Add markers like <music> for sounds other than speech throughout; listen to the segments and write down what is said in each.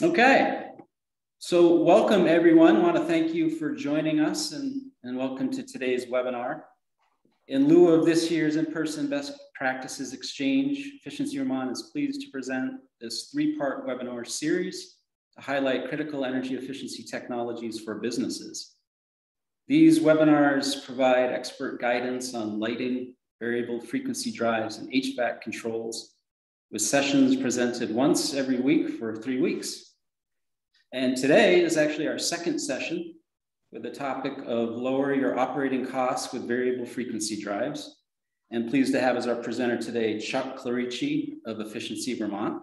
Okay, so welcome everyone. I want to thank you for joining us and, and welcome to today's webinar. In lieu of this year's in-person best practices exchange, Efficiency Vermont is pleased to present this three-part webinar series to highlight critical energy efficiency technologies for businesses. These webinars provide expert guidance on lighting, variable frequency drives, and HVAC controls, with sessions presented once every week for three weeks. And today is actually our second session with the topic of lower your operating costs with variable frequency drives. And pleased to have as our presenter today, Chuck Clarici of Efficiency Vermont.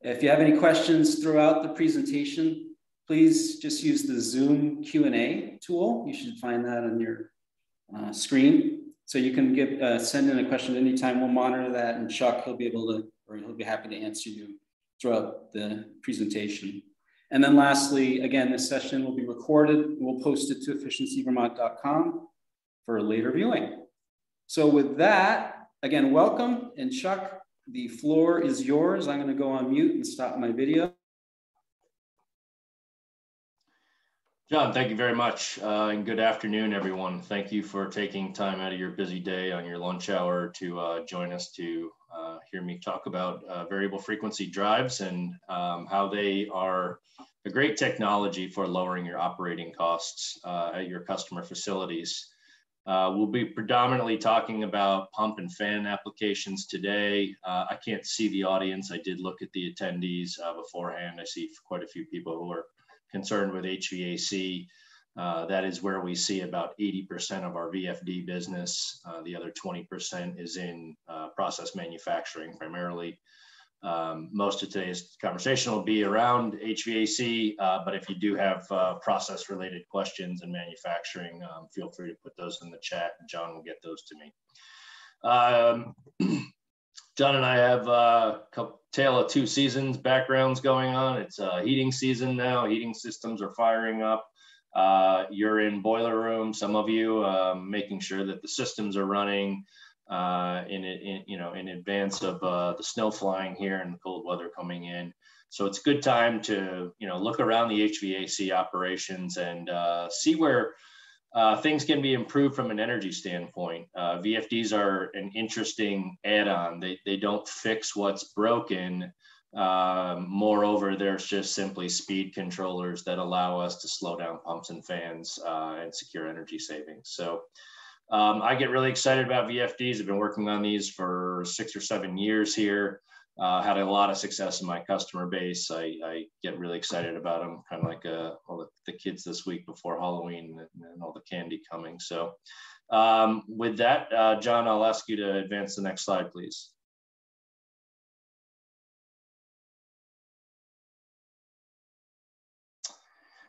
If you have any questions throughout the presentation, please just use the Zoom Q&A tool. You should find that on your uh, screen. So you can give, uh, send in a question anytime. We'll monitor that and Chuck, he'll be able to, or he'll be happy to answer you throughout the presentation. And then lastly, again, this session will be recorded. We'll post it to efficiencyvermont.com for later viewing. So with that, again, welcome. And Chuck, the floor is yours. I'm gonna go on mute and stop my video. John, thank you very much. Uh, and good afternoon, everyone. Thank you for taking time out of your busy day on your lunch hour to uh, join us to uh, hear me talk about uh, variable frequency drives and um, how they are a great technology for lowering your operating costs uh, at your customer facilities. Uh, we'll be predominantly talking about pump and fan applications today. I can't see the audience. I did look at the attendees beforehand. I see quite a few people who are concerned with HVAC. Uh, that is where we see about 80% of our VFD business. Uh, the other 20% is in uh, process manufacturing primarily. Um, most of today's conversation will be around HVAC, uh, but if you do have uh, process related questions in manufacturing, um, feel free to put those in the chat and John will get those to me. Um, <clears throat> John and I have a couple, tale of two seasons backgrounds going on. It's uh, heating season now. Heating systems are firing up. Uh, you're in boiler room. Some of you um, making sure that the systems are running uh, in, in, you know in advance of uh, the snow flying here and the cold weather coming in. So it's a good time to you know look around the HVAC operations and uh, see where uh, things can be improved from an energy standpoint. Uh, VFDs are an interesting add-on. They, they don't fix what's broken. Um, moreover, there's just simply speed controllers that allow us to slow down pumps and fans uh, and secure energy savings. So um, I get really excited about VFDs. I've been working on these for six or seven years here uh, had a lot of success in my customer base. I, I get really excited about them, kind of like uh, all the, the, kids this week before Halloween and, and all the candy coming. So um, with that, uh, John, I'll ask you to advance the next slide, please.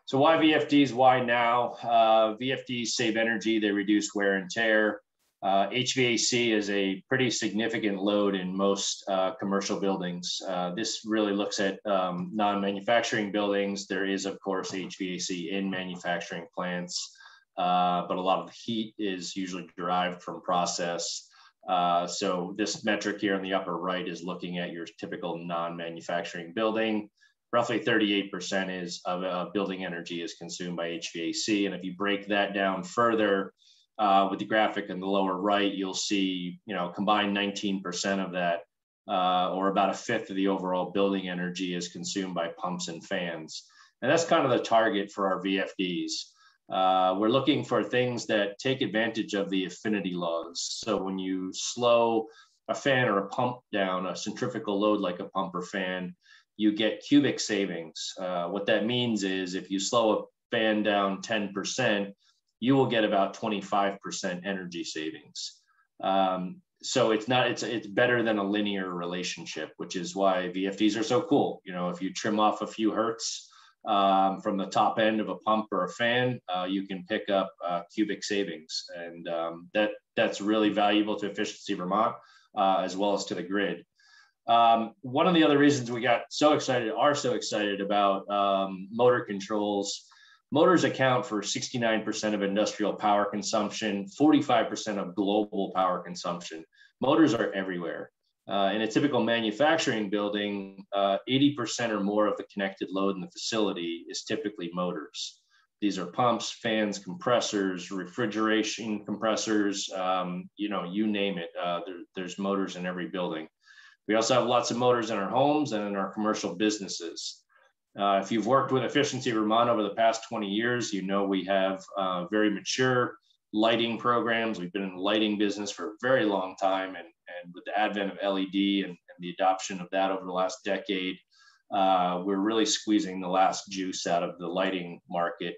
So why VFDs? Why now? Uh, VFDs save energy. They reduce wear and tear. Uh, HVAC is a pretty significant load in most uh, commercial buildings. Uh, this really looks at um, non-manufacturing buildings. There is, of course, HVAC in manufacturing plants, uh, but a lot of the heat is usually derived from process. Uh, so this metric here in the upper right is looking at your typical non-manufacturing building. Roughly 38% is of uh, building energy is consumed by HVAC. And if you break that down further, uh, with the graphic in the lower right, you'll see, you know, combined 19% of that, uh, or about a fifth of the overall building energy is consumed by pumps and fans. And that's kind of the target for our VFDs. Uh, we're looking for things that take advantage of the affinity laws. So when you slow a fan or a pump down, a centrifugal load like a pump or fan, you get cubic savings. Uh, what that means is if you slow a fan down 10%, you will get about 25% energy savings. Um, so it's not it's it's better than a linear relationship, which is why VFDs are so cool. You know, if you trim off a few hertz um, from the top end of a pump or a fan, uh, you can pick up uh, cubic savings, and um, that that's really valuable to Efficiency Vermont uh, as well as to the grid. Um, one of the other reasons we got so excited, are so excited about um, motor controls Motors account for 69% of industrial power consumption, 45% of global power consumption. Motors are everywhere. Uh, in a typical manufacturing building, 80% uh, or more of the connected load in the facility is typically motors. These are pumps, fans, compressors, refrigeration compressors, um, you know, you name it. Uh, there, there's motors in every building. We also have lots of motors in our homes and in our commercial businesses. Uh, if you've worked with Efficiency Vermont over the past 20 years, you know we have uh, very mature lighting programs. We've been in the lighting business for a very long time. And, and with the advent of LED and, and the adoption of that over the last decade, uh, we're really squeezing the last juice out of the lighting market.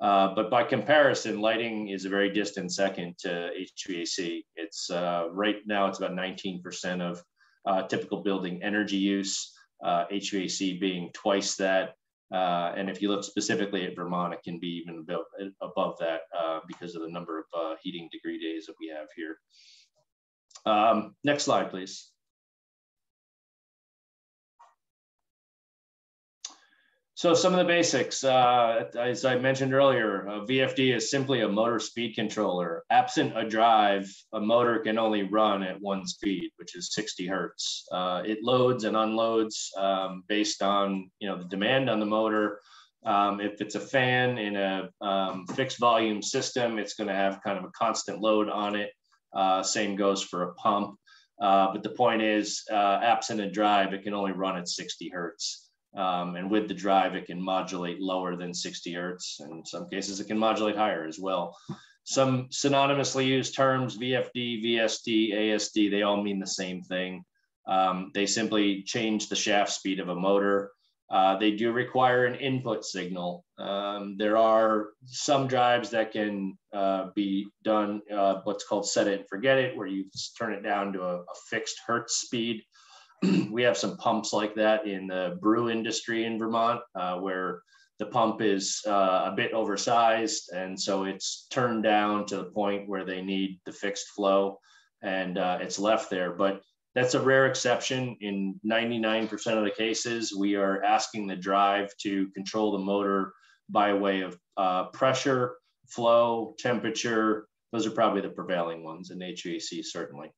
Uh, but by comparison, lighting is a very distant second to HVAC. It's uh, right now, it's about 19% of uh, typical building energy use, HVAC being twice that. Uh, and if you look specifically at Vermont, it can be even above, above that uh, because of the number of uh, heating degree days that we have here. Um, next slide, please. So some of the basics, uh, as I mentioned earlier, a VFD is simply a motor speed controller. Absent a drive, a motor can only run at one speed, which is 60 hertz. Uh, it loads and unloads um, based on you know the demand on the motor. Um, if it's a fan in a um, fixed volume system, it's going to have kind of a constant load on it. Uh, same goes for a pump. Uh, but the point is, uh, absent a drive, it can only run at 60 hertz. Um, and with the drive, it can modulate lower than 60 hertz. And in some cases, it can modulate higher as well. Some synonymously used terms, VFD, VSD, ASD, they all mean the same thing. Um, they simply change the shaft speed of a motor. Uh, they do require an input signal. Um, there are some drives that can uh, be done uh, what's called set it and forget it, where you turn it down to a, a fixed hertz speed. <clears throat> we have some pumps like that in the brew industry in Vermont, uh, where the pump is uh, a bit oversized, and so it's turned down to the point where they need the fixed flow, and uh, it's left there. But that's a rare exception. In 99% of the cases, we are asking the drive to control the motor by way of uh, pressure, flow, temperature. Those are probably the prevailing ones in HVAC, certainly.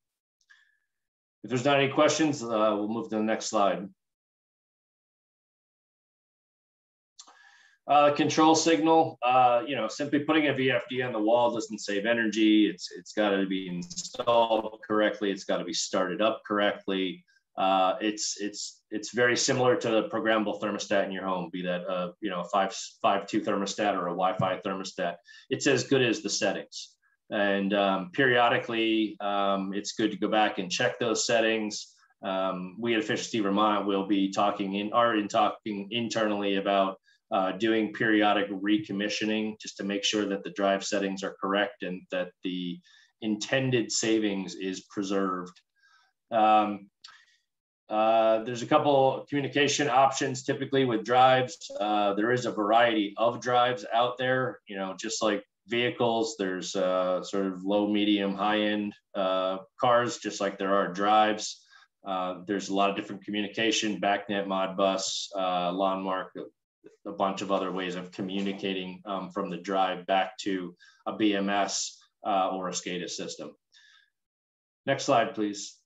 If there's not any questions, uh, we'll move to the next slide. Uh, control signal, uh, you know, simply putting a VFD on the wall doesn't save energy. It's it's got to be installed correctly. It's got to be started up correctly. Uh, it's it's it's very similar to the programmable thermostat in your home, be that a you know a five five two thermostat or a Wi-Fi thermostat. It's as good as the settings. And um, periodically, um, it's good to go back and check those settings. Um, we at Efficiency Vermont will be talking in, are in talking internally about uh, doing periodic recommissioning just to make sure that the drive settings are correct and that the intended savings is preserved. Um, uh, there's a couple communication options typically with drives. Uh, there is a variety of drives out there, you know, just like vehicles. There's uh, sort of low, medium, high end uh, cars, just like there are drives. Uh, there's a lot of different communication, BACnet, Modbus, uh, LonMark, a bunch of other ways of communicating um, from the drive back to a BMS uh, or a SCADA system. Next slide, please.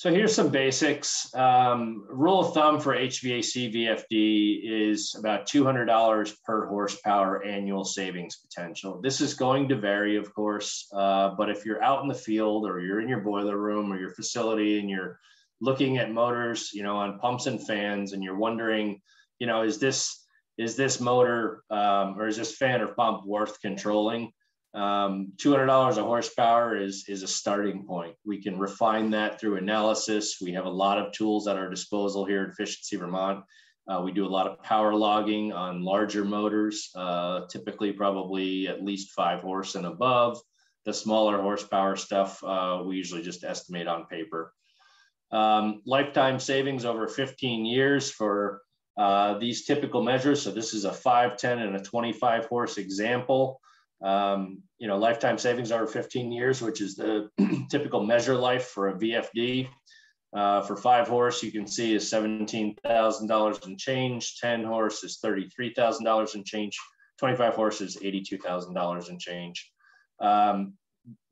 So here's some basics. Um, rule of thumb for HVAC VFD is about $200 per horsepower annual savings potential. This is going to vary, of course, uh, but if you're out in the field or you're in your boiler room or your facility and you're looking at motors, you know, on pumps and fans, and you're wondering, you know, is this is this motor um, or is this fan or pump worth controlling? Um, $200 a horsepower is, is a starting point. We can refine that through analysis. We have a lot of tools at our disposal here at Efficiency Vermont. Uh, we do a lot of power logging on larger motors, uh, typically probably at least five horse and above. The smaller horsepower stuff, uh, we usually just estimate on paper. Um, lifetime savings over 15 years for uh, these typical measures. So this is a 5, 10, and a 25 horse example. Um, you know, lifetime savings over 15 years, which is the <clears throat> typical measure life for a VFD. Uh, for five horse, you can see is $17,000 in change. 10 horse is $33,000 in change. 25 horse is $82,000 in change. Um,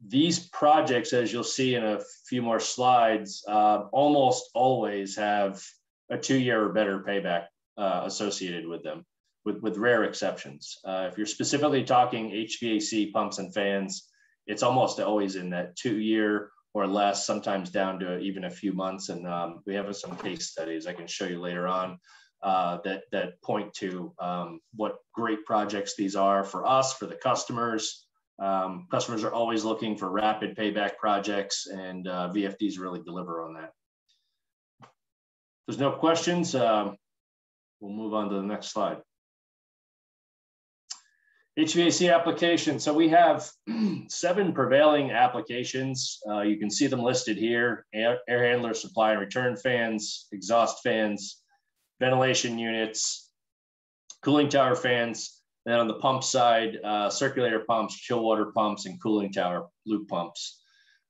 these projects, as you'll see in a few more slides, uh, almost always have a two-year or better payback uh, associated with them, with, with rare exceptions. Uh, if you're specifically talking HVAC pumps and fans, it's almost always in that two-year or less, sometimes down to even a few months. And um, we have some case studies I can show you later on uh, that that point to um, what great projects these are for us, for the customers. Um, customers are always looking for rapid payback projects, and uh, VFDs really deliver on that. There's no questions. Um, we'll move on to the next slide. HVAC application. So we have <clears throat> seven prevailing applications. Uh, you can see them listed here. Air, air handler, supply and return fans, exhaust fans, ventilation units, cooling tower fans. Then on the pump side, uh, circulator pumps, chill water pumps, and cooling tower loop pumps.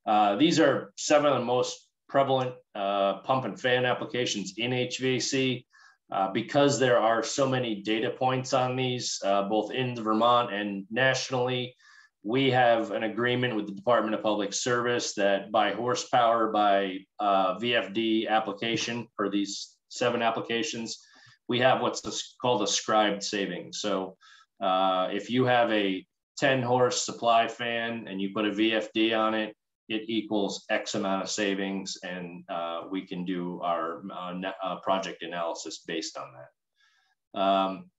Uh, these are seven of the most prevalent uh, pump and fan applications in HVAC. Uh, because there are so many data points on these, uh, both in Vermont and nationally, we have an agreement with the Department of Public Service that by horsepower, by uh, VFD application for these seven applications, we have what's called a scribed saving. So uh, if you have a 10 horse supply fan and you put a VFD on it, it equals X amount of savings, and uh, we can do our uh, uh project analysis based on that. Um,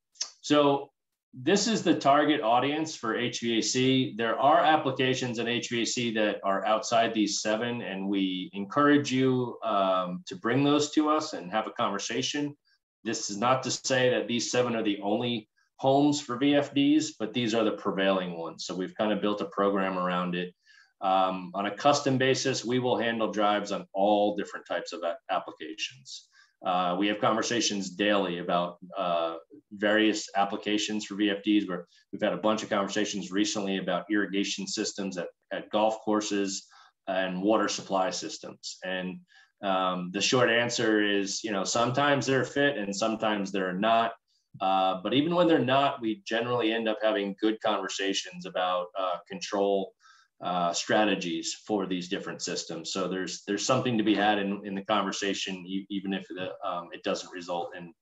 so this is the target audience for HVAC. There are applications in HVAC that are outside these seven, and we encourage you um, to bring those to us and have a conversation. This is not to say that these seven are the only homes for VFDs, but these are the prevailing ones. So we've kind of built a program around it. Um, on a custom basis, we will handle drives on all different types of applications. Uh, we have conversations daily about uh, various applications for VFDs. Where we've had a bunch of conversations recently about irrigation systems at, at golf courses and water supply systems. And um, the short answer is, you know, sometimes they're fit and sometimes they're not. Uh, but even when they're not, we generally end up having good conversations about uh, control uh, strategies for these different systems. So there's there's something to be had in, in the conversation, even if the, um, it doesn't result in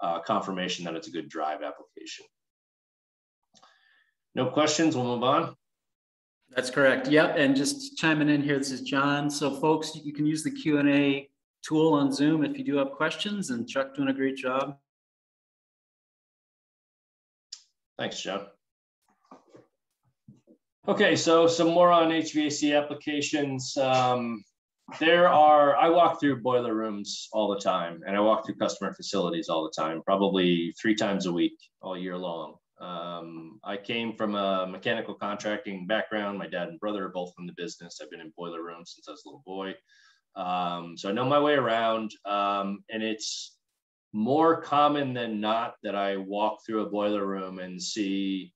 uh, confirmation that it's a good drive application. No questions, we'll move on. That's correct. Yep, and just chiming in here, this is John. So folks, you can use the Q&A tool on Zoom if you do have questions, and Chuck doing a great job. Thanks, John. Okay, so some more on HVAC applications. Um, there are, I walk through boiler rooms all the time and I walk through customer facilities all the time, probably three times a week all year long. Um, I came from a mechanical contracting background. My dad and brother are both in the business. I've been in boiler rooms since I was a little boy. Um, so I know my way around um, and it's more common than not that I walk through a boiler room and see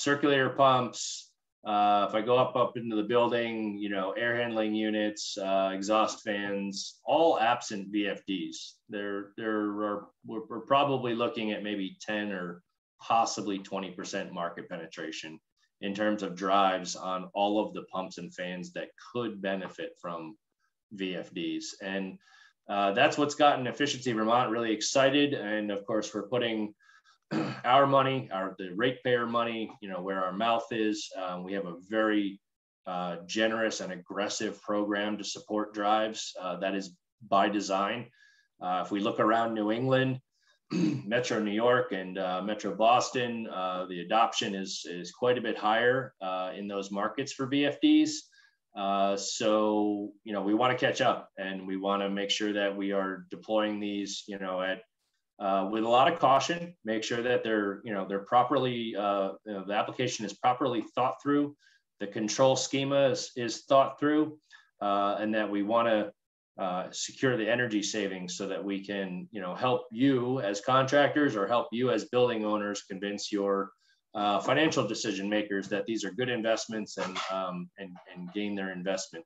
circulator pumps. Uh, if I go up up into the building, you know, air handling units, uh, exhaust fans, all absent VFDs. There, there are we're, we're probably looking at maybe 10 or possibly 20% market penetration in terms of drives on all of the pumps and fans that could benefit from VFDs. And uh, that's what's gotten Efficiency Vermont really excited. And of course, we're putting <clears throat> our money, our the ratepayer money, you know, where our mouth is. Um, we have a very uh, generous and aggressive program to support drives. Uh, that is by design. Uh, if we look around New England, <clears throat> Metro New York and uh, Metro Boston, uh, the adoption is, is quite a bit higher uh, in those markets for VFDs. so, you know, we want to catch up and we want to make sure that we are deploying these, you know, at uh, with a lot of caution. Make sure that they're, you know, they're properly, uh, you know, the application is properly thought through, the control schema is, is thought through, uh, and that we want to uh, secure the energy savings so that we can, you know, help you as contractors or help you as building owners convince your uh, financial decision makers that these are good investments and, um, and, and gain their investment.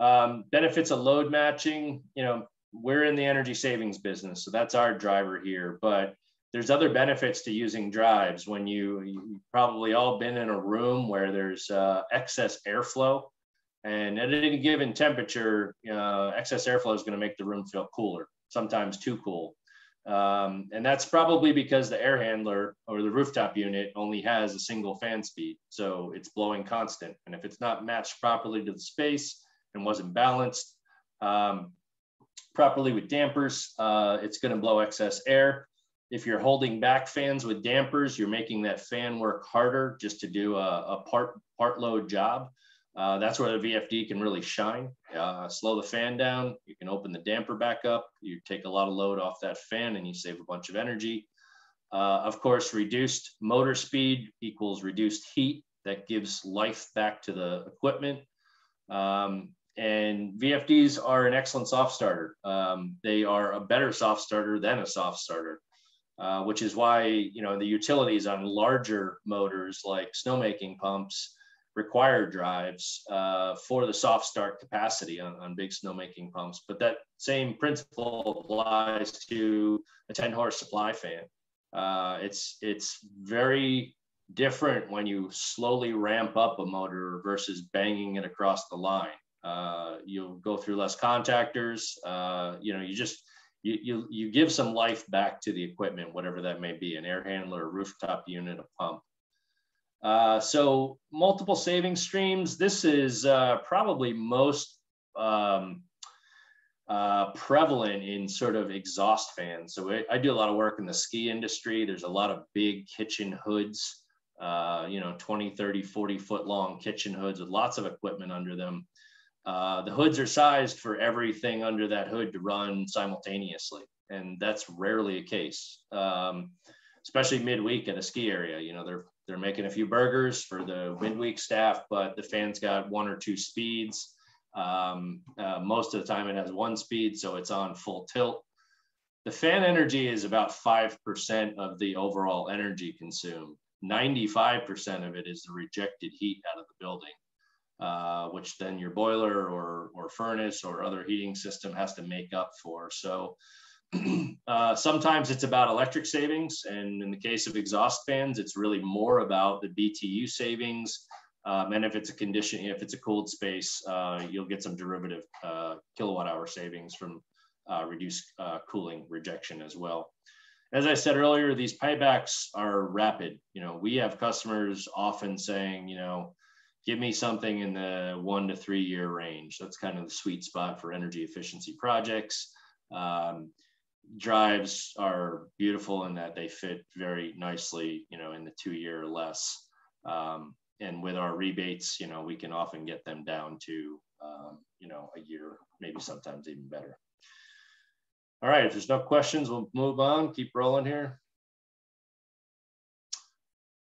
Um, benefits of load matching, you know, we're in the energy savings business, so that's our driver here. But there's other benefits to using drives. When you you probably all been in a room where there's uh, excess airflow and at any given temperature uh, excess airflow is going to make the room feel cooler sometimes too cool. Um, and that's probably because the air handler or the rooftop unit only has a single fan speed so it's blowing constant. And if it's not matched properly to the space and wasn't balanced um, properly with dampers uh, it's going to blow excess air if you're holding back fans with dampers, you're making that fan work harder just to do a, a part, part load job. Uh, that's where the VFD can really shine. Uh, slow the fan down. You can open the damper back up. You take a lot of load off that fan and you save a bunch of energy. Uh, of course, reduced motor speed equals reduced heat. That gives life back to the equipment. Um, and VFDs are an excellent soft starter. Um, they are a better soft starter than a soft starter. Uh, which is why you know the utilities on larger motors like snowmaking pumps require drives uh, for the soft start capacity on, on big snowmaking pumps. But that same principle applies to a 10 horse supply fan. Uh, it's it's very different when you slowly ramp up a motor versus banging it across the line. Uh, you'll go through less contactors. Uh, you know, you just you, you, you give some life back to the equipment, whatever that may be, an air handler, a rooftop unit, a pump. Uh, so multiple saving streams. This is uh, probably most um, uh, prevalent in sort of exhaust fans. So I, I, do a lot of work in the ski industry. There's a lot of big kitchen hoods, uh, you know, 20, 30, 40 foot long kitchen hoods with lots of equipment under them. Uh, the hoods are sized for everything under that hood to run simultaneously, and that's rarely a case. Um, especially midweek in a ski area, you know, they're they're making a few burgers for the midweek staff, but the fan's got one or two speeds. Um, uh, most of the time, it has one speed, so it's on full tilt. The fan energy is about 5% of the overall energy consumed. 95% of it is the rejected heat out of the building uh, which then your boiler or, or furnace or other heating system has to make up for. So <clears throat> uh, sometimes it's about electric savings. And in the case of exhaust fans, it's really more about the BTU savings. Um, and if it's a condition, if it's a cooled space, uh, you'll get some derivative uh, kilowatt hour savings from uh, reduced cooling rejection as well. As I said earlier, these paybacks are rapid. You know, we have customers often saying, you know, give me something in the one to three year range. That's kind of the sweet spot for energy efficiency projects. Um, drives are beautiful in that they fit very nicely, you know, in the two year or less. Um, and with our rebates, you know, we can often get them down to, um, you know, a year, maybe sometimes even better. All right, if there's no questions, we'll move on, keep rolling here.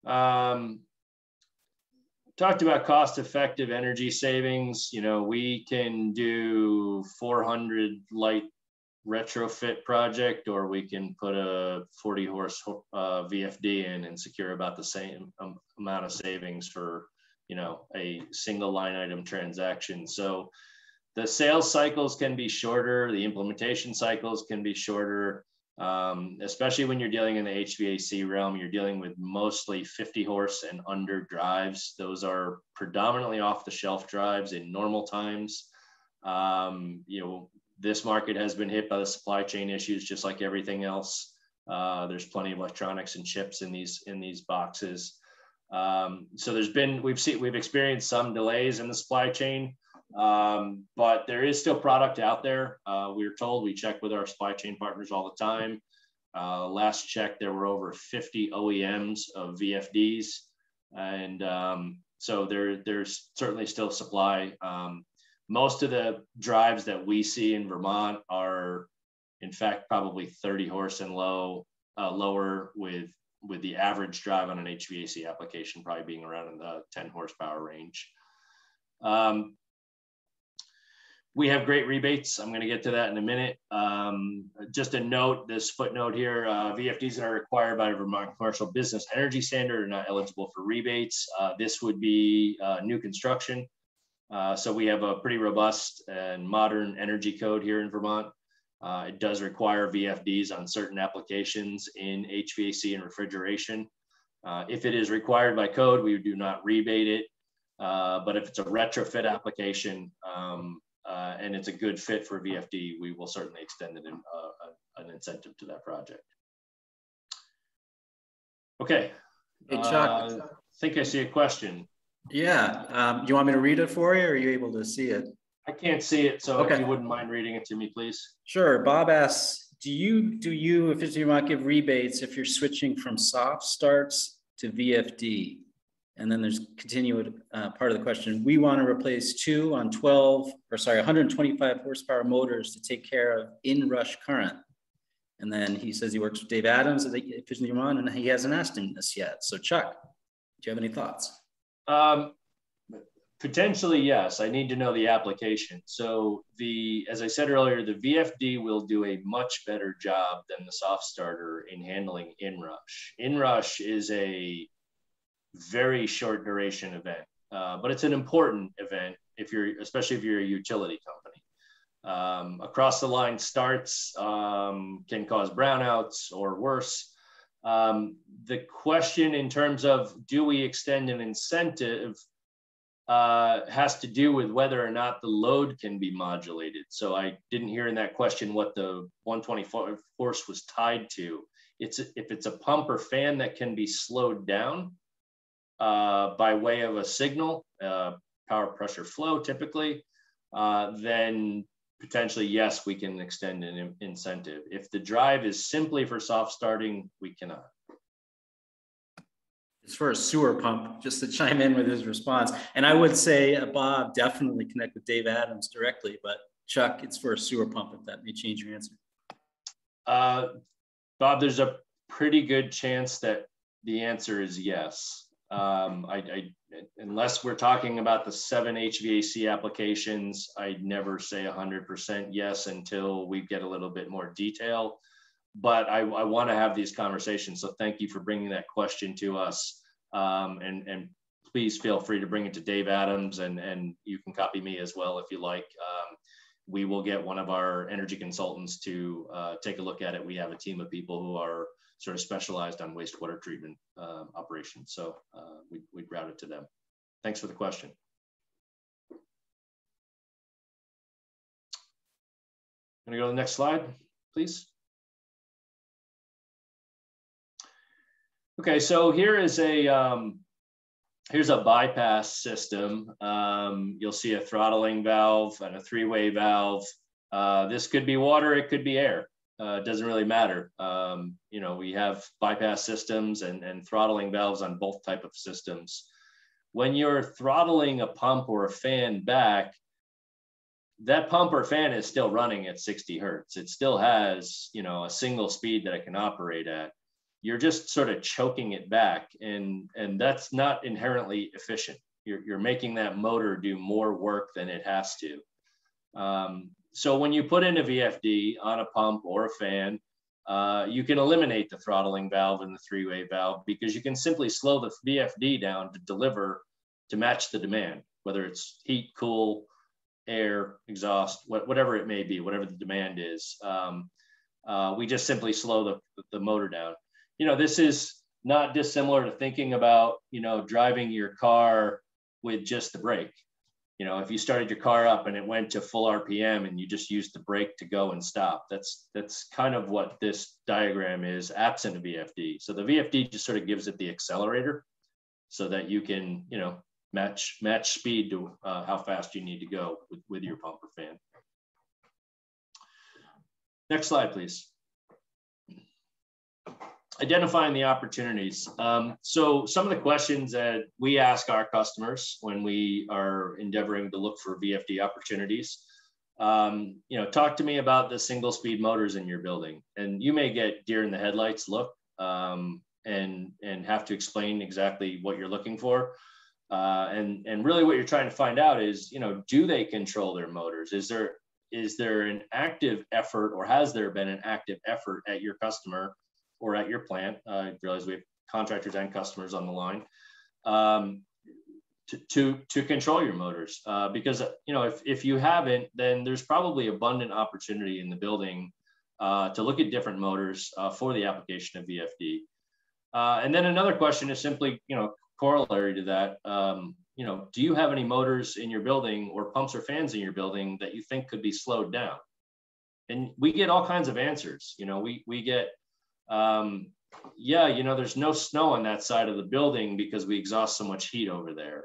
Um, talked about cost effective energy savings. You know, we can do 400 light retrofit project, or we can put a 40 horse uh, VFD in and secure about the same amount of savings for, you know, a single line item transaction. So the sales cycles can be shorter, the implementation cycles can be shorter um, especially when you're dealing in the HVAC realm, you're dealing with mostly 50 horse and under drives. Those are predominantly off the shelf drives in normal times. Um, you know, this market has been hit by the supply chain issues, just like everything else. Uh, there's plenty of electronics and chips in these in these boxes. Um, so there's been we've seen we've experienced some delays in the supply chain. Um, but there is still product out there. Uh, we are told we check with our supply chain partners all the time. Uh, last check, there were over 50 OEMs of VFDs. And um, so there, there's certainly still supply. Um, most of the drives that we see in Vermont are, in fact, probably 30 horse and low, uh, lower with with the average drive on an HVAC application probably being around in the 10 horsepower range. Um, we have great rebates. I'm going to get to that in a minute. Um, just a note, this footnote here, uh, VFDs that are required by Vermont Commercial Business Energy Standard are not eligible for rebates. Uh, this would be uh, new construction. Uh, so we have a pretty robust and modern energy code here in Vermont. Uh, it does require VFDs on certain applications in HVAC and refrigeration. Uh, if it is required by code, we do not rebate it. But if it's a retrofit application um, uh, and it's a good fit for VFD, we will certainly extend an, uh, an incentive to that project. Okay. Hey, Chuck. I think I see a question. Yeah. Um, you want me to read it for you or are you able to see it? I can't see it, so okay. if you wouldn't mind reading it to me, please. Sure. Bob asks, do you, do you, if you want to give rebates if you're switching from soft starts to VFD? And then there's continued uh, part of the question. We want to replace two on 12, or sorry, 125 horsepower motors to take care of inrush current. And then he says he works with Dave Adams at Efficiency Run, and he hasn't asked him this yet. So Chuck, do you have any thoughts? Um, Potentially, yes. I need to know the application. So the, as I said earlier, the VFD will do a much better job than the soft starter in handling inrush. Inrush is a very short duration event, uh, but it's an important event if you're, especially if you're a utility company. Um, across the line starts um, can cause brownouts or worse. Um, the question in terms of do we extend an incentive uh, has to do with whether or not the load can be modulated. So I didn't hear in that question what the 124 force was tied to. It's if it's a pump or fan that can be slowed down uh, by way of a signal, uh, power pressure flow typically, uh, then potentially yes, we can extend an incentive. If the drive is simply for soft starting, we cannot. It's for a sewer pump, just to chime in with his response. And I would say, uh, Bob, definitely connect with Dave Adams directly, but Chuck, it's for a sewer pump, if that may change your answer. Uh, Bob, there's a pretty good chance that the answer is yes. Um, I, I, unless we're talking about the seven HVAC applications, I'd never say 100% yes until we get a little bit more detail but I, I want to have these conversations. So thank you for bringing that question to us. Um, and, and please feel free to bring it to Dave Adams and, and you can copy me as well if you like. Um, we will get one of our energy consultants to uh, take a look at it. We have a team of people who are sort of specialized on wastewater treatment uh, operations. So uh, we, we'd route it to them. Thanks for the question. I'm Gonna go to the next slide, please. Okay, so here is a um, here's a bypass system. Um, you'll see a throttling valve and a three-way valve. Uh, this could be water, it could be air. Uh, doesn't really matter. Um, you know, we have bypass systems and, and throttling valves on both type of systems. When you're throttling a pump or a fan back, that pump or fan is still running at 60 hertz. It still has, you know, a single speed that it can operate at you're just sort of choking it back and and that's not inherently efficient you're, you're making that motor do more work than it has to um, so when you put in a vfd on a pump or a fan uh, you can eliminate the throttling valve and the three-way valve because you can simply slow the vfd down to deliver to match the demand whether it's heat cool air exhaust whatever it may be whatever the demand is um, uh, we just simply slow the, the motor down you know, this is not dissimilar to thinking about, you know, driving your car with just the brake. You know, if you started your car up and it went to full RPM and you just used the brake to go and stop, that's that's kind of what this diagram is absent of VFD. So the VFD just sort of gives it the accelerator so that you can, you know, match match speed to uh, how fast you need to go with, with your pumper fan. Next slide, please identifying the opportunities. Um, so some of the questions that we ask our customers when we are endeavoring to look for VFD opportunities, um, you know, talk to me about the single speed motors in your building. And you may get deer in the headlights look um, and, and have to explain exactly what you're looking for. Uh, and, and really what you're trying to find out is, you know, do they control their motors? Is there, is there an active effort or has there been an active effort at your customer or at your plant. Uh, I realize we have contractors and customers on the line. Um, to, to, to control your motors uh, because you know if, if you haven't then there's probably abundant opportunity in the building uh, to look at different motors uh, for the application of VFD. Uh, and then another question is simply you know corollary to that um, you know do you have any motors in your building or pumps or fans in your building that you think could be slowed down and we get all kinds of answers you know we we get um, yeah you know there's no snow on that side of the building because we exhaust so much heat over there.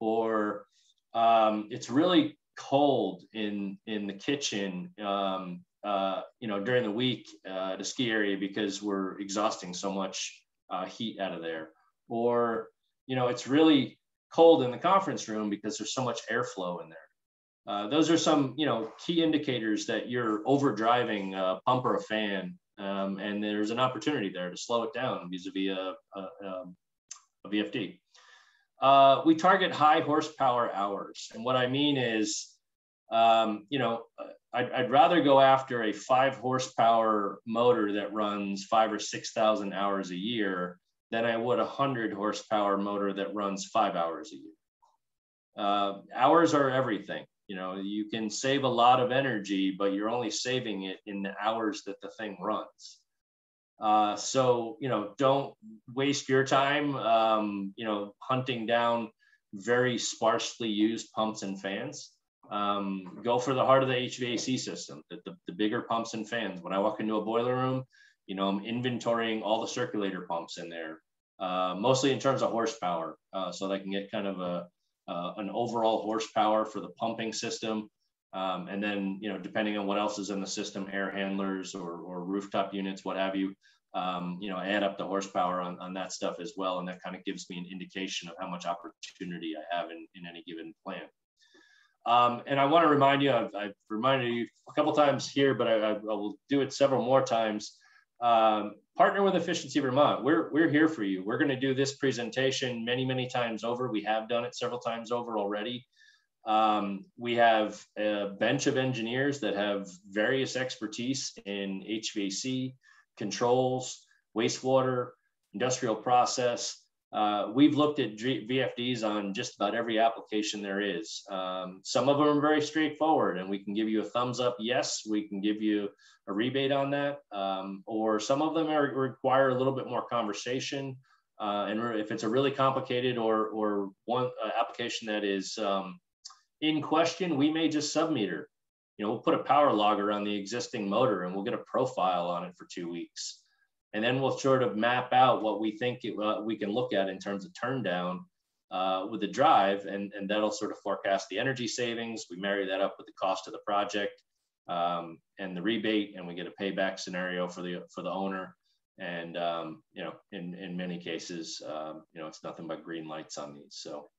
Or um, it's really cold in in the kitchen um, uh, you know during the week uh, at a ski area because we're exhausting so much uh, heat out of there. Or you know it's really cold in the conference room because there's so much airflow in there. Uh, those are some you know key indicators that you're overdriving a pump or a fan um, and there's an opportunity there to slow it down vis-a-vis a, a, um, a vfd uh, we target high horsepower hours. And what I mean is, um, you know, I'd, I'd, rather go after a five horsepower motor that runs five or 6,000 hours a year than I would a 100 horsepower motor that runs five hours a year. Uh, hours are everything. You know, you can save a lot of energy, but you're only saving it in the hours that the thing runs. Uh, so you know, don't waste your time. Um, you know, hunting down very sparsely used pumps and fans. Um, go for the heart of the HVAC system, the, the, the, bigger pumps and fans. When I walk into a boiler room, you know, I'm inventorying all the circulator pumps in there, uh, mostly in terms of horsepower, uh, so that I can get kind of a uh, an overall horsepower for the pumping system. Um, and then, you know, depending on what else is in the system, air handlers or, or rooftop units, what have you, um, you know, add up the horsepower on, on that stuff as well. And that kind of gives me an indication of how much opportunity I have in, in any given plant. Um, and I want to remind you, I've, I've, reminded you a couple times here, but I, I, will do it several more times. Um, partner with Efficiency Vermont. We're, we're here for you. We're going to do this presentation many, many times over. We have done it several times over already. Um, we have a bench of engineers that have various expertise in HVAC, controls, wastewater, industrial process. Uh, we've looked at VFDs on just about every application there is. Um, some of them are very straightforward and we can give you a thumbs up, yes, we can give you a rebate on that. Um, or some of them are, require a little bit more conversation. Uh, and if it's a really complicated or, or one uh, application that is um, in question, we may just submeter. You know, we'll put a power logger on the existing motor and we'll get a profile on it for two weeks. And then we'll sort of map out what we think it, uh, we can look at in terms of turn down uh, with the drive, and, and that'll sort of forecast the energy savings. We marry that up with the cost of the project um, and the rebate, and we get a payback scenario for the for the owner. And um, you know, in in many cases, um, you know, it's nothing but green lights on these. So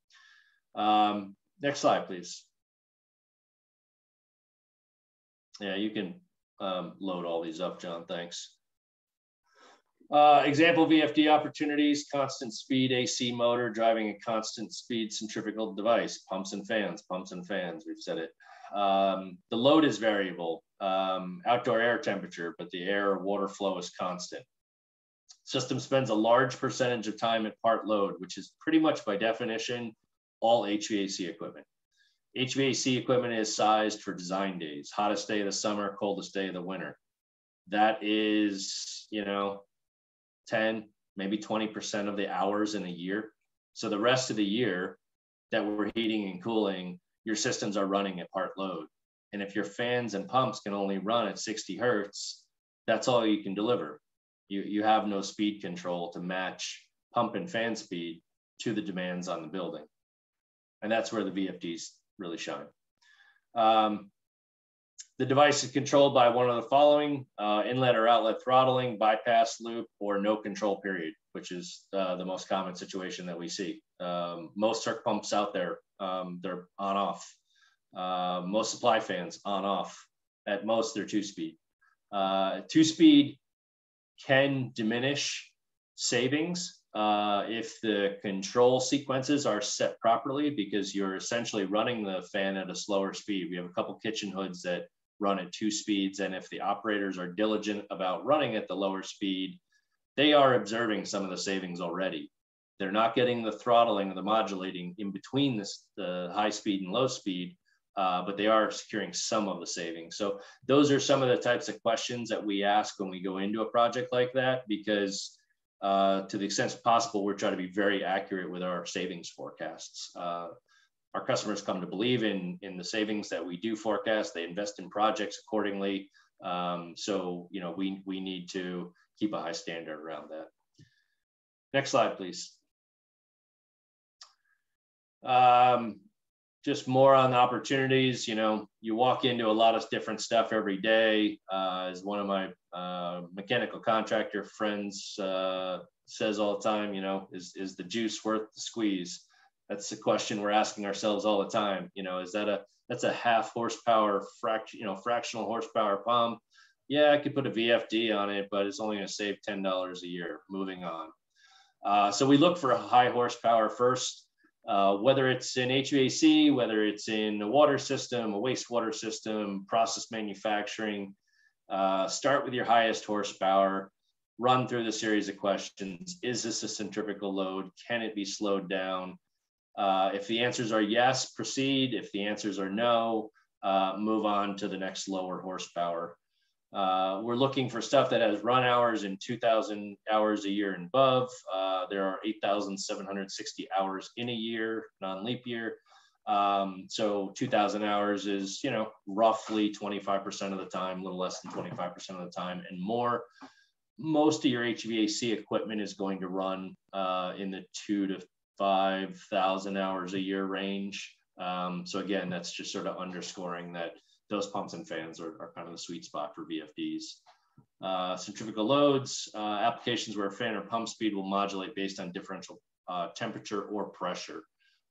um, Next slide, please. Yeah, you can um, load all these up, John, thanks. Uh, example VFD opportunities, constant speed AC motor driving a constant speed centrifugal device, pumps and fans, pumps and fans, we've said it. Um, the load is variable, um, outdoor air temperature, but the air or water flow is constant. System spends a large percentage of time at part load, which is pretty much by definition all HVAC equipment. HVAC equipment is sized for design days, hottest day of the summer, coldest day of the winter. That is, you know, 10, maybe 20% of the hours in a year. So the rest of the year that we're heating and cooling, your systems are running at part load. And if your fans and pumps can only run at 60 hertz, that's all you can deliver. You, you have no speed control to match pump and fan speed to the demands on the building. And that's where the VFDs really shine. Um, the device is controlled by one of the following, uh, inlet or outlet throttling, bypass loop, or no control period, which is uh, the most common situation that we see. Um, most circ pumps out there, um, they're on off. Uh, most supply fans on off. At most, they're two speed. Uh, two speed can diminish savings uh, if the control sequences are set properly, because you're essentially running the fan at a slower speed. We have a couple kitchen hoods that run at two speeds, and if the operators are diligent about running at the lower speed, they are observing some of the savings already. They're not getting the throttling or the modulating in between this, the high speed and low speed, uh, but they are securing some of the savings. So those are some of the types of questions that we ask when we go into a project like that, because uh, to the extent possible, we're trying to be very accurate with our savings forecasts. Uh, our customers come to believe in, in the savings that we do forecast. They invest in projects accordingly. Um, so, you know, we, we need to keep a high standard around that. Next slide, please. Um, just more on opportunities. You know, you walk into a lot of different stuff every day. Uh, as one of my uh, mechanical contractor friends uh, says all the time, you know, is, is the juice worth the squeeze? That's the question we're asking ourselves all the time. You know, is that a that's a half horsepower fraction, you know, fractional horsepower pump? Yeah, I could put a VFD on it, but it's only going to save ten dollars a year. Moving on. Uh, so we look for a high horsepower first. Uh, whether it's in HVAC, whether it's in a water system, a wastewater system, process manufacturing, uh, start with your highest horsepower, run through the series of questions. Is this a centrifugal load? Can it be slowed down? Uh, if the answers are yes, proceed. If the answers are no, uh, move on to the next lower horsepower. Uh, we're looking for stuff that has run hours in 2,000 hours a year and above. Uh, there are 8,760 hours in a year, non-leap year. Um, so 2,000 hours is, you know, roughly 25% of the time, a little less than 25% of the time, and more. Most of your HVAC equipment is going to run uh, in the two to 5,000 hours a year range. Um, so again, that's just sort of underscoring that those pumps and fans are, are kind of the sweet spot for VFDs. Uh, centrifugal loads, uh, applications where fan or pump speed will modulate based on differential uh, temperature or pressure.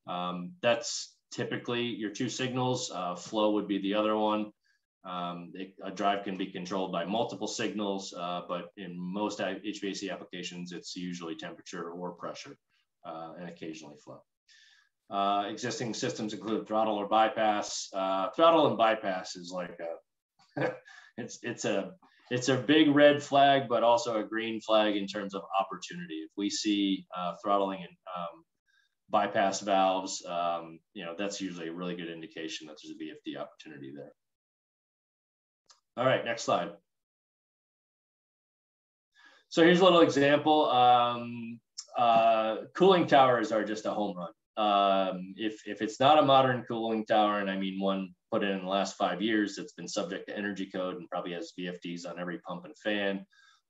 Um, that's typically your two signals. Uh, flow would be the other one. Um, it, a drive can be controlled by multiple signals, uh, but in most HVAC applications, it's usually temperature or pressure uh, and occasionally flow. Uh, existing systems include throttle or bypass. Uh, throttle and bypass is like a, <laughs> it's it's a it's a big red flag, but also a green flag in terms of opportunity. If we see uh, throttling and um, bypass valves, um, you know that's usually a really good indication that there's a VFD opportunity there. All right, next slide. So here's a little example. Um, uh, cooling towers are just a home run um, if, if it's not a modern cooling tower, and I mean one put in, in the last five years that's been subject to energy code and probably has VFDs on every pump and fan,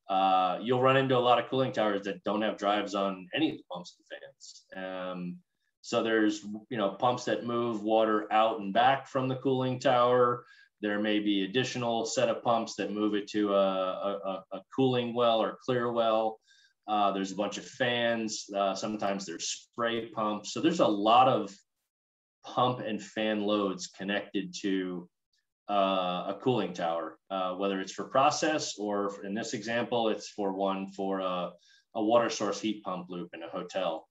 uh, you'll run into a lot of cooling towers that don't have drives on any of the pumps and fans. Um, so there's you know pumps that move water out and back from the cooling tower. There may be additional set of pumps that move it to a, a, a cooling well or clear well. Uh, there's a bunch of fans. Uh, sometimes there's spray pumps. So there's a lot of pump and fan loads connected to uh, a cooling tower, uh, whether it's for process or in this example, it's for one for a, a water source heat pump loop in a hotel.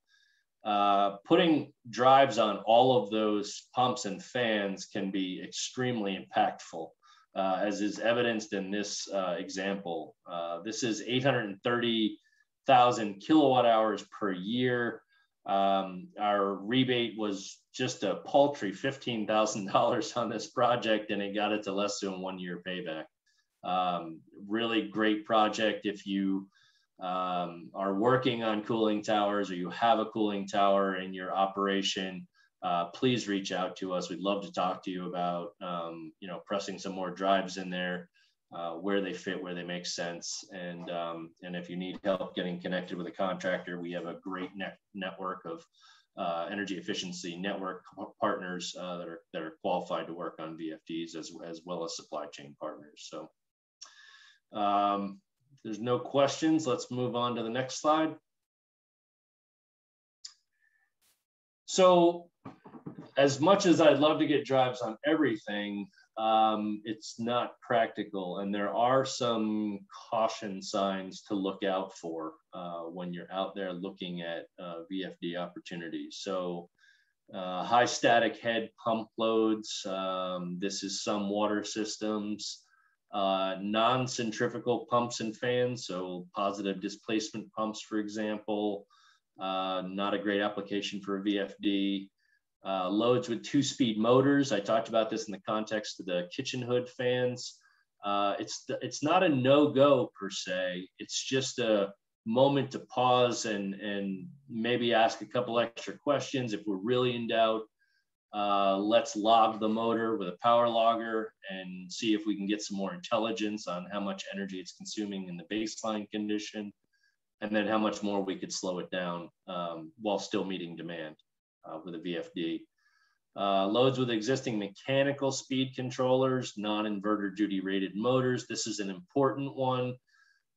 Uh, putting drives on all of those pumps and fans can be extremely impactful. Uh, as is evidenced in this example. this is 830 thousand kilowatt hours per year. Um, our rebate was just a paltry fifteen thousand dollars on this project, and it got it to less than one year payback. Um, really great project if you um, are working on cooling towers or you have a cooling tower in your operation. Uh, please reach out to us. We'd love to talk to you about, um, you know, pressing some more drives in there uh, where they fit, where they make sense. And, um, and if you need help getting connected with a contractor, we have a great net network of uh, energy efficiency network partners uh, that, are, that are qualified to work on VFDs as, as well as supply chain partners. So um, there's no questions. Let's move on to the next slide. So as much as I'd love to get drives on everything, um, it's not practical. And there are some caution signs to look out for uh, when you're out there looking at uh, VFD opportunities. So uh, high static head pump loads. Um, this is some water systems. Uh, non-centrifugal pumps and fans, so positive displacement pumps, for example. uh, not a great application for a VFD. Uh, loads with two-speed motors. I talked about this in the context of the kitchen hood fans. Uh, it's it's not a no-go per se. It's just a moment to pause and and maybe ask a couple extra questions if we're really in doubt. Uh, let's log the motor with a power logger and see if we can get some more intelligence on how much energy it's consuming in the baseline condition, and then how much more we could slow it down um, while still meeting demand uh, with a VFD. Uh, loads with existing mechanical speed controllers, non-inverter duty rated motors. This is an important one.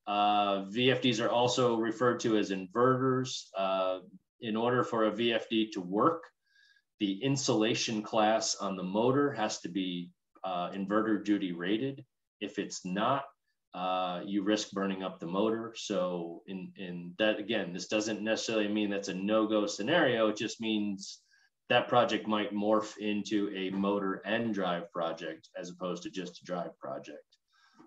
Uh, VFDs are also referred to as inverters. Uh, in order for a VFD to work, the insulation class on the motor has to be uh, inverter duty rated. If it's not, uh, you risk burning up the motor. So in, in that, again, this doesn't necessarily mean that's a no-go scenario. It just means that project might morph into a motor and drive project as opposed to just a drive project.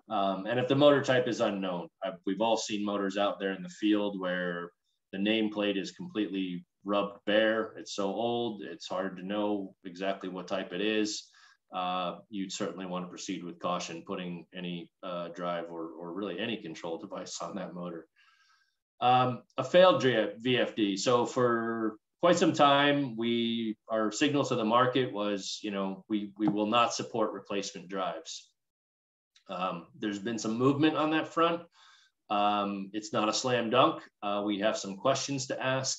Um, and if the motor type is unknown, I've, we've all seen motors out there in the field where the nameplate is completely rubbed bare. It's so old, it's hard to know exactly what type it is. Uh, you'd certainly want to proceed with caution, putting any uh, drive or, or really any control device on that motor. Um, a failed VFD. So for quite some time, we our signal to the market was, you know, we we will not support replacement drives. Um, there's been some movement on that front. Um, it's not a slam dunk. Uh, we have some questions to ask.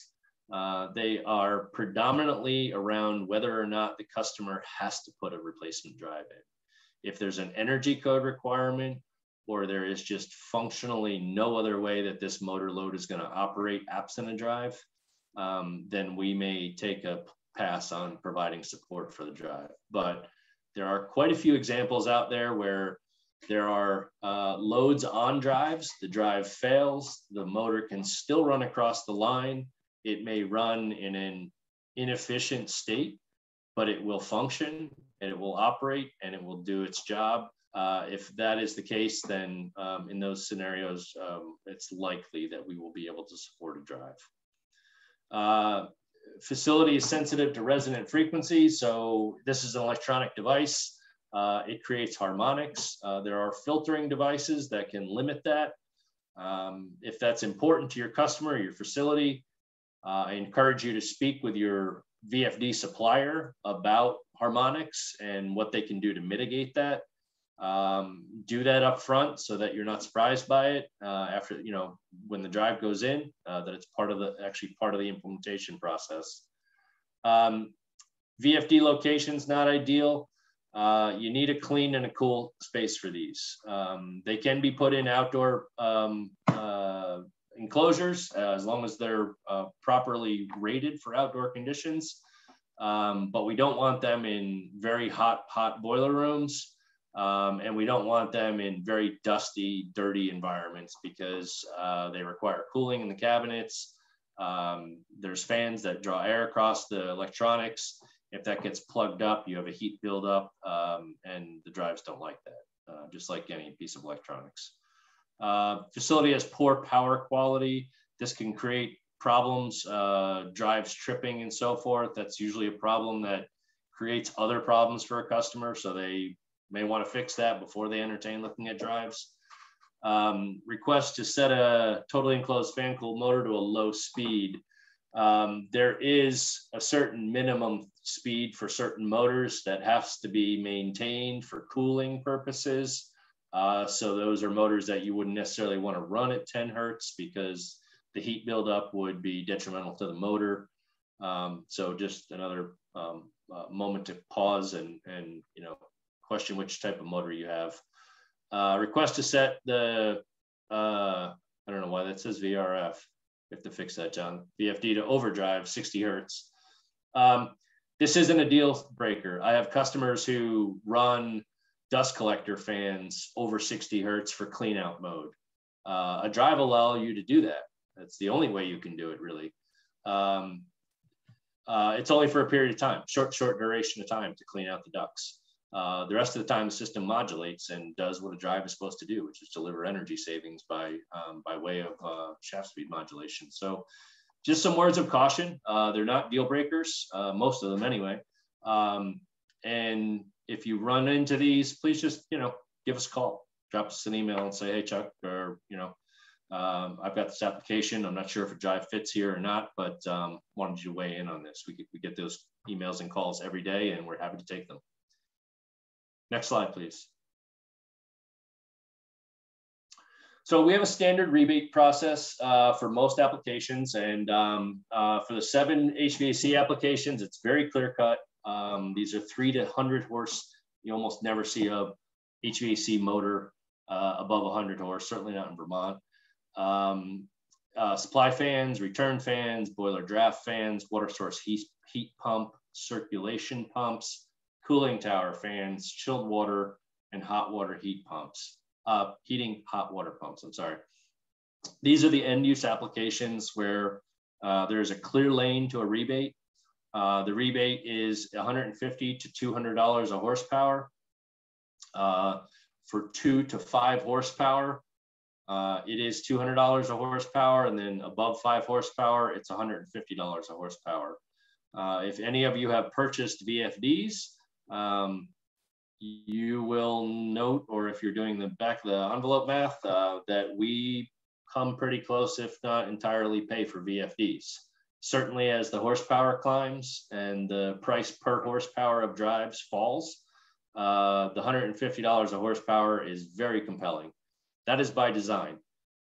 Uh, they are predominantly around whether or not the customer has to put a replacement drive in. If there's an energy code requirement, or there is just functionally no other way that this motor load is going to operate absent a drive, um, then we may take a pass on providing support for the drive. But there are quite a few examples out there where there are uh, loads on drives, the drive fails, the motor can still run across the line. It may run in an inefficient state, but it will function and it will operate and it will do its job. Uh, if that is the case, then um, in those scenarios, um, it's likely that we will be able to support a drive. Uh, facility is sensitive to resonant frequency. So this is an electronic device. Uh, it creates harmonics. Uh, there are filtering devices that can limit that. Um, if that's important to your customer, your facility, uh, I encourage you to speak with your VFD supplier about harmonics and what they can do to mitigate that. Um, do that up front so that you're not surprised by it uh, after, you know, when the drive goes in, uh, that it's part of the, actually part of the implementation process. Um, VFD locations, not ideal. Uh, you need a clean and a cool space for these. Um, they can be put in outdoor um, uh, enclosures uh, as long as they're uh, properly rated for outdoor conditions. Um, but we don't want them in very hot, hot boiler rooms. Um, and we don't want them in very dusty, dirty environments because uh, they require cooling in the cabinets. Um, there's fans that draw air across the electronics. If that gets plugged up, you have a heat buildup, um, and the drives don't like that, uh, just like any piece of electronics. Uh, facility has poor power quality. This can create problems, uh, drives tripping and so forth. That's usually a problem that creates other problems for a customer. So they may want to fix that before they entertain looking at drives. Um, request to set a totally enclosed fan cooled motor to a low speed. Um, there is a certain minimum speed for certain motors that has to be maintained for cooling purposes. Uh, so those are motors that you wouldn't necessarily want to run at 10 hertz because the heat buildup would be detrimental to the motor. Um, so just another um, uh, moment to pause and, and you know question which type of motor you have. Uh, request to set the, uh, I don't know why that says VRF. Have to fix that, John. VFD to overdrive 60 Hertz. Um, this isn't a deal breaker. I have customers who run dust collector fans over 60 Hertz for clean out mode. Uh, a drive allow you to do that. That's the only way you can do it really. Um, uh, it's only for a period of time, short, short duration of time to clean out the ducts. Uh, the rest of the time, the system modulates and does what a drive is supposed to do, which is deliver energy savings by, um, by way of uh, shaft speed modulation. So just some words of caution. Uh, they're not deal breakers, uh, most of them anyway. Um, and if you run into these, please just, you know, give us a call, drop us an email and say, hey, Chuck, or, you know, um, I've got this application. I'm not sure if a drive fits here or not, but um, wanted you to weigh in on this. We, we get those emails and calls every day, and we're happy to take them. Next slide, please. So we have a standard rebate process uh, for most applications, and um, uh, for the seven HVAC applications, it's very clear cut. Um, these are three to hundred horse. You almost never see a HVAC motor uh, above 100 horse, certainly not in Vermont. Um, uh, supply fans, return fans, boiler draft fans, water source heat, heat pump, circulation pumps, cooling tower fans, chilled water, and hot water heat pumps uh, heating hot water pumps. I'm sorry. These are the end use applications where uh, there's a clear lane to a rebate. Uh, the rebate is 150 to 200 dollars a horsepower. Uh, for two to five horsepower, uh, it is 200 dollars a horsepower, and then above five horsepower, it's 150 dollars a horsepower. Uh, if any of you have purchased VFDs, um, you will note, or if you're doing the back of the envelope math, uh, that we come pretty close, if not entirely pay for VFDs. Certainly as the horsepower climbs and the price per horsepower of drives falls, uh, the $150 a horsepower is very compelling. That is by design.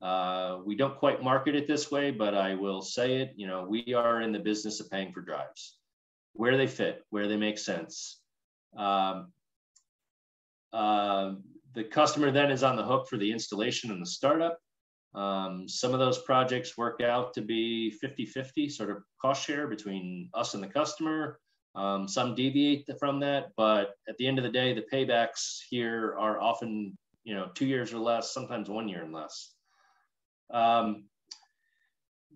Uh, we don't quite market it this way, but I will say it, you know, we are in the business of paying for drives, where they fit, where they make sense. Um, uh, the customer then is on the hook for the installation and the startup. Um, some of those projects work out to be 50 50 sort of cost share between us and the customer. Um, some deviate from that, but at the end of the day, the paybacks here are often, you know, two years or less, sometimes one year and less. Um,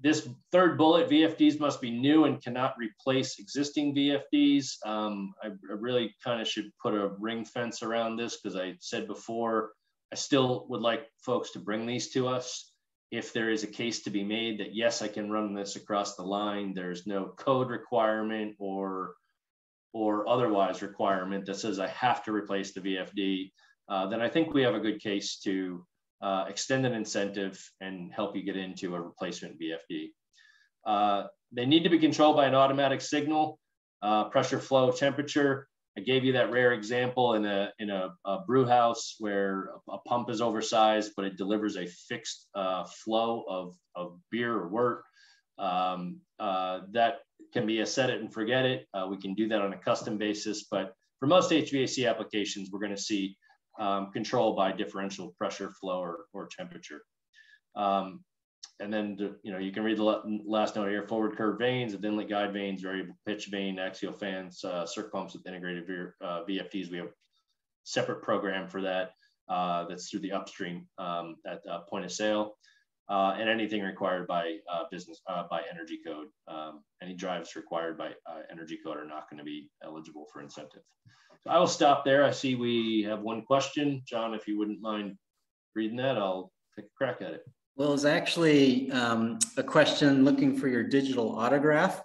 this third bullet, VFDs must be new and cannot replace existing VFDs. Um, I, I, really kind of should put a ring fence around this because I said before, I still would like folks to bring these to us. If there is a case to be made that yes, I can run this across the line, there's no code requirement or or otherwise requirement that says I have to replace the VFD, uh, then I think we have a good case to uh, extend an incentive and help you get into a replacement VFD. Uh, they need to be controlled by an automatic signal, uh, pressure, flow, temperature. I gave you that rare example in a in a, a brew house where a, pump is oversized, but it delivers a fixed uh, flow of, of beer or wort. Um, uh, that can be a set it and forget it. Uh, we can do that on a custom basis, but for most HVAC applications, we're going to see um, control by differential pressure, flow, or, or temperature. Um, and then, to, you know, you can read the last note here, forward curve vanes, the inlet guide vanes, variable pitch vane, axial fans, uh, circ pumps with integrated v uh, VFDs. We have separate program for that. Uh, that's through the upstream um, at uh, point of sale. Uh, and anything required by uh, business uh, by energy code. Um, any drives required by energy code are not going to be eligible for incentive. So I will stop there. I see we have one question. John, if you wouldn't mind reading that, I'll take a crack at it. Well, it's actually um, a question looking for your digital autograph.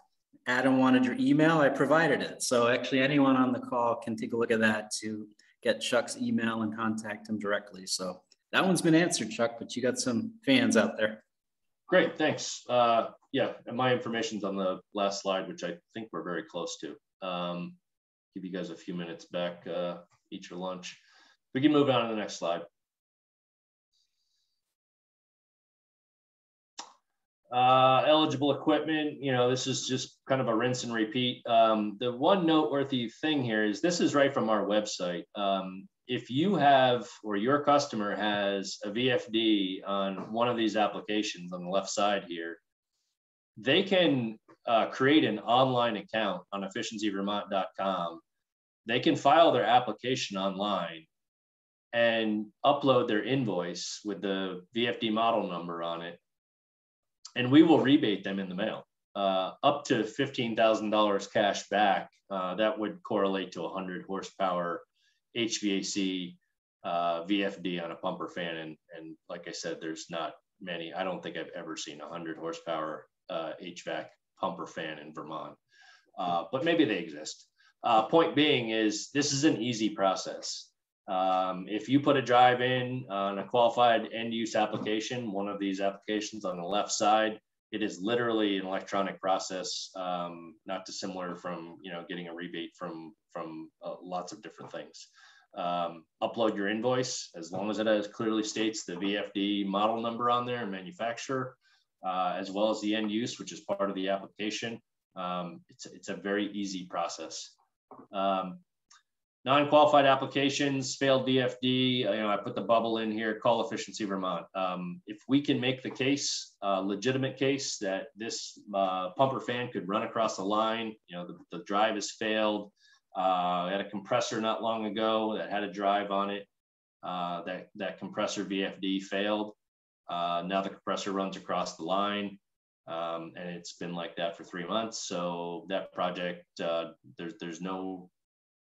Adam wanted your email. I provided it. So actually anyone on the call can take a look at that to get Chuck's email and contact him directly. So that one's been answered, Chuck, but you got some fans out there. Great, thanks. Uh, yeah, my information's on the last slide, which I think we're very close to. Um, give you guys a few minutes back, uh, eat your lunch. We can move on to the next slide. Uh, eligible equipment, you know, this is just kind of a rinse and repeat. Um, the one noteworthy thing here is this is right from our website. Um, if you have or your customer has a VFD on one of these applications on the left side here, they can uh, create an online account on efficiencyvermont.com they can file their application online and upload their invoice with the VFD model number on it, and we will rebate them in the mail uh, up to $15,000 cash back. Uh, that would correlate to 100 horsepower HVAC uh, VFD on a pumper fan. And, and like I said, there's not many. I don't think I've ever seen a 100 horsepower uh, HVAC pump or fan in Vermont, uh, but maybe they exist. Uh, point being is this is an easy process. Um, if you put a drive in on a qualified end use application, one of these applications on the left side, it is literally an electronic process, um, not dissimilar from you know getting a rebate from from uh, lots of different things. Um, upload your invoice as long as it clearly states the VFD model number on there and manufacturer, uh, as well as the end use, which is part of the application. Um, it's, it's a very easy process. Um, non-qualified applications, failed uh, you know, I put the bubble in here, call efficiency Vermont. Um, if we can make the case, uh, legitimate case that this uh, pumper fan could run across the line, you know, the, the drive has failed, uh, had a compressor not long ago that had a drive on it. Uh, that, that compressor VFD failed. Uh, now the compressor runs across the line. Um, and it's been like that for three months. So that project, uh, there's there's no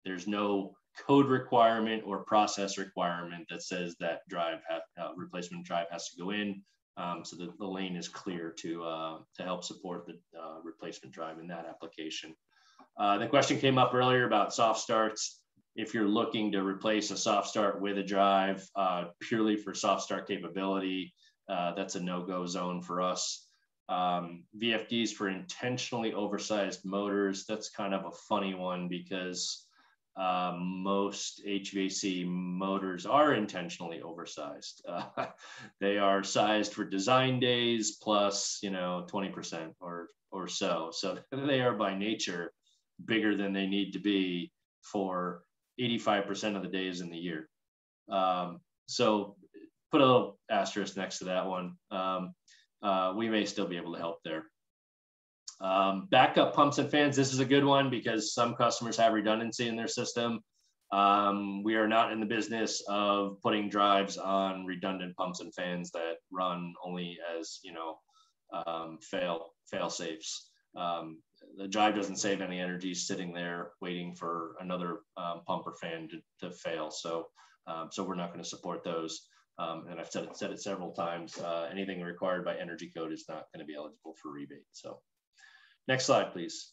there's no code requirement or process requirement that says that drive uh, replacement drive has to go in. Um, so the, the lane is clear to uh, to help support the uh, replacement drive in that application. Uh, the question came up earlier about soft starts. If you're looking to replace a soft start with a drive uh, purely for soft start capability, uh, that's a no-go zone for us. Um, VFDs for intentionally oversized motors, that's kind of a funny one because uh, most HVAC motors are intentionally oversized. <laughs> Uh, they are sized for design days plus, you know, 20% or, or so. So <laughs> they are by nature bigger than they need to be for 85% of the days in the year. Um, so put a little asterisk next to that one. Um, uh, we may still be able to help there. Um, backup pumps and fans, this is a good one because some customers have redundancy in their system. Um, we are not in the business of putting drives on redundant pumps and fans that run only as, you know, um, fail fail safes. Um, the drive doesn't save any energy sitting there waiting for another um, pump or fan to, to fail. So, um, so we're not going to support those. Um, and I've said it, said it several times. Uh, anything required by energy code is not going to be eligible for rebate. So, next slide, please.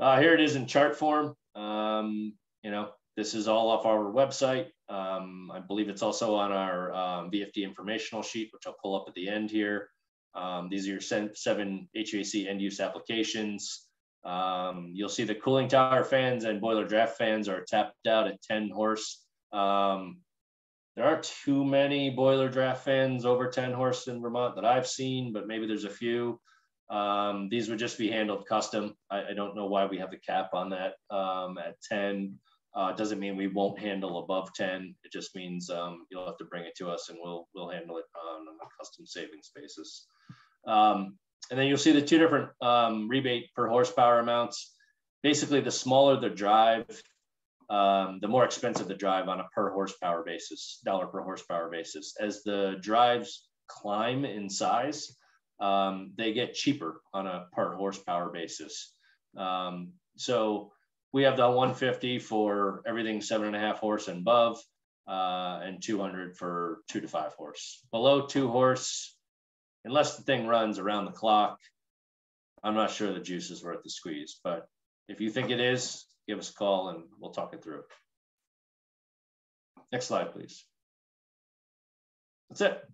Uh, here it is in chart form. Um, you know, this is all off our website. Um, I believe it's also on our um, VFD informational sheet, which I'll pull up at the end here. Um, these are your seven HVAC end use applications. Um, you'll see the cooling tower fans and boiler draft fans are tapped out at 10 horse. Um, there aren't too many boiler draft fans over 10 horse in Vermont that I've seen, but maybe there's a few. Um, these would just be handled custom. I, I, don't know why we have the cap on that um, at 10. Uh, doesn't mean we won't handle above 10. It just means um, you'll have to bring it to us and we'll, we'll handle it on a custom savings basis. Um, and then you'll see the two different um, rebate per horsepower amounts. Basically, the smaller the drive, um, the more expensive the drive on a per horsepower basis, dollar per horsepower basis. As the drives climb in size, um, they get cheaper on a per horsepower basis. Um, so we have the 150 for everything seven and a half horse and above, uh, and 200 for two to five horse. Below two horse, unless the thing runs around the clock, I'm not sure the juice is worth the squeeze. But if you think it is, give us a call and we'll talk it through. Next slide, please. That's it.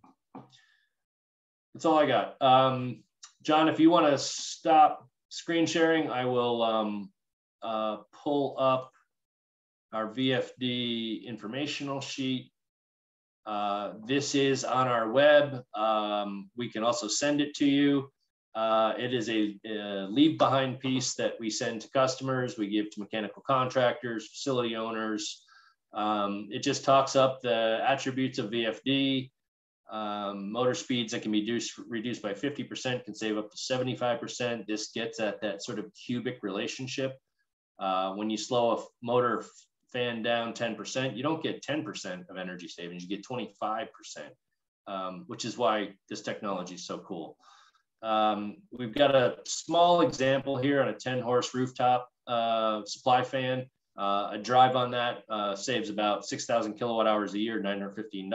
That's all I got. Um, John, if you want to stop screen sharing, I will um, uh, pull up our VFD informational sheet uh, this is on our web. Um, we can also send it to you. Uh, it is a, a, leave behind piece that we send to customers. We give to mechanical contractors, facility owners. Um, it just talks up the attributes of VFD. Um, motor speeds that can be reduced, reduced by 50% can save up to 75%. This gets at that sort of cubic relationship. Uh, when you slow a motor fan down 10%, you don't get 10% of energy savings, you get 25%, um, which is why this technology is so cool. Um, we've got a small example here on a 10 horse rooftop uh, supply fan. Uh, a drive on that uh, saves about 6,000 kilowatt hours a year, $915.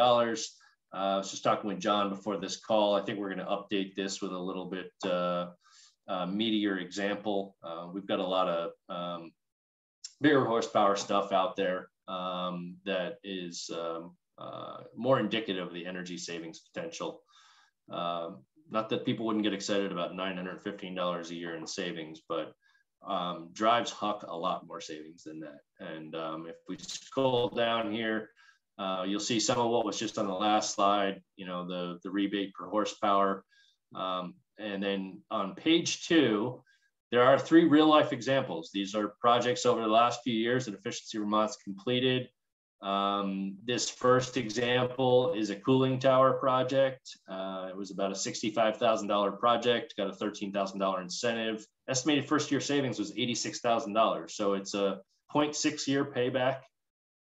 Uh, I was just talking with John before this call. I think we're going to update this with a little bit uh, uh, meatier example. We've got a lot of um, bigger horsepower stuff out there um, that is um, more indicative of the energy savings potential. Um, not that people wouldn't get excited about $915 a year in savings, but um, drives Huck a lot more savings than that. And um, if we scroll down here, uh, you'll see some of what was just on the last slide, you know, the, the rebate per horsepower. Um, and then on page two, there are three real life examples. These are projects over the last few years that Efficiency Vermont's completed. Um, this first example is a cooling tower project. Uh, it was about a $65,000 project, got a $13,000 incentive. Estimated first year savings was $86,000. So it's a 0.6 year payback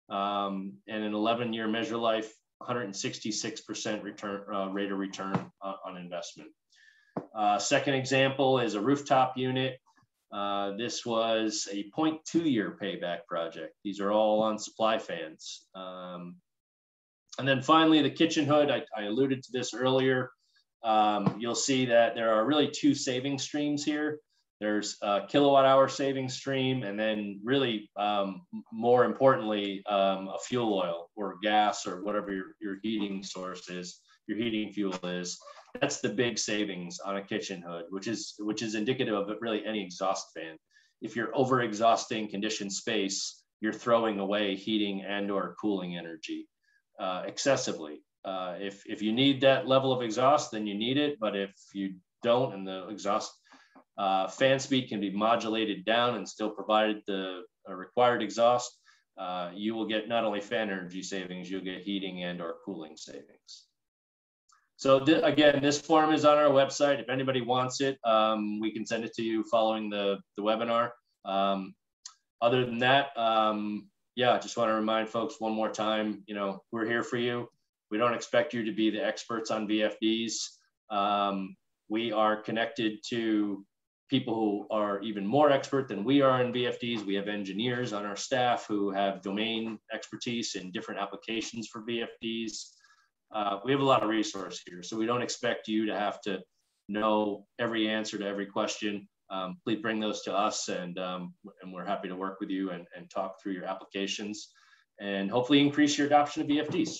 um, and an 11 year measure life, 166% return uh, rate of return uh, on investment. Uh, second example is a rooftop unit. Uh, this was a 0.2 year payback project. These are all on supply fans. Um, and then finally, the kitchen hood, I, I alluded to this earlier. Um, you'll see that there are really two saving streams here. There's a kilowatt hour saving stream, and then really um, more importantly, um, a fuel oil or gas or whatever your, your heating source is, your heating fuel is that's the big savings on a kitchen hood, which is which is indicative of really any exhaust fan. If you're over exhausting conditioned space, you're throwing away heating and or cooling energy uh, excessively. Uh, if if you need that level of exhaust, then you need it. But if you don't, and the exhaust uh, fan speed can be modulated down and still provided the required exhaust, uh, you will get not only fan energy savings, you'll get heating and or cooling savings. So th again, this form is on our website. If anybody wants it, um, we can send it to you following the, the webinar. Um, other than that, um, yeah, just want to remind folks one more time, you know, we're here for you. We don't expect you to be the experts on VFDs. Um, we are connected to people who are even more expert than we are in VFDs. We have engineers on our staff who have domain expertise in different applications for VFDs uh, we have a lot of resource here. So we don't expect you to have to know every answer to every question. Um, please bring those to us and, um, and we're happy to work with you and, and talk through your applications and hopefully increase your adoption of VFDs.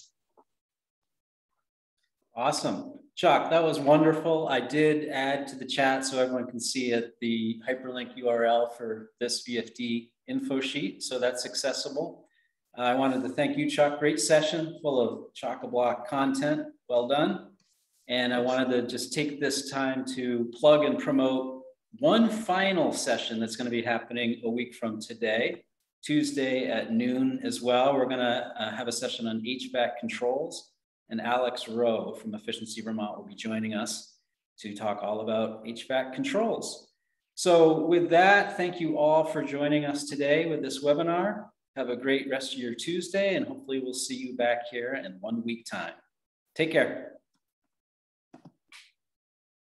Awesome. Chuck, that was wonderful. I did add to the chat so everyone can see it the hyperlink URL for this VFD info sheet. So that's accessible. I wanted to thank you, Chuck. Great session, full of chock-a-block content. Well done. And I wanted to just take this time to plug and promote one final session that's going to be happening a week from today, Tuesday at noon as well. We're going to uh, have a session on HVAC controls, and Alex Rowe from Efficiency Vermont will be joining us to talk all about HVAC controls. So with that, thank you all for joining us today with this webinar. Have a great rest of your Tuesday, and hopefully we'll see you back here in one week time. Take care.